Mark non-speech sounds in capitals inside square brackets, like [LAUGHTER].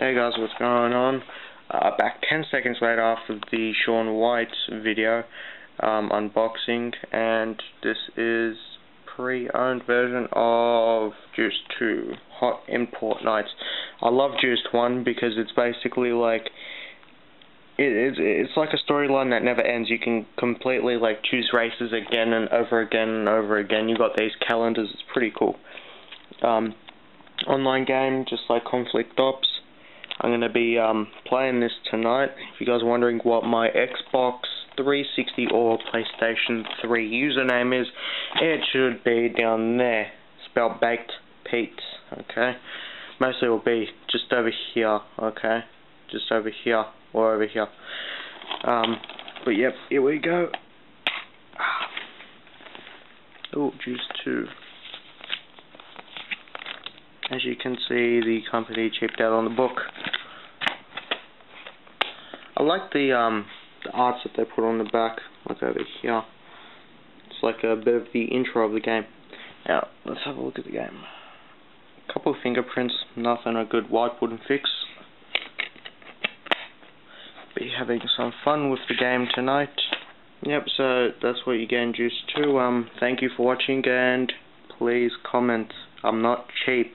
Hey guys, what's going on? Uh, back 10 seconds later after the Shaun White video um, unboxing, and this is pre-owned version of Juiced 2 Hot Import Nights. I love Juiced 1 because it's basically like it, it's it's like a storyline that never ends. You can completely like choose races again and over again and over again. You got these calendars. It's pretty cool. Um, online game, just like Conflict Ops. I'm going to be um, playing this tonight. If you guys are wondering what my Xbox 360 or PlayStation 3 username is, it should be down there. Spelled Baked Pete, okay? Mostly will be just over here, okay? Just over here, or over here. Um, but yep, here we go. [SIGHS] Oh, Juiced 2. As you can see, the company chipped out on the book. I like the um the arts that they put on the back, like over here. It's like a bit of the intro of the game. Now, let's have a look at the game. A couple of fingerprints, nothing a good wipe wouldn't fix. Be having some fun with the game tonight. Yep, so that's what you're getting Juiced 2. Um, thank you for watching and please comment. I'm not cheap.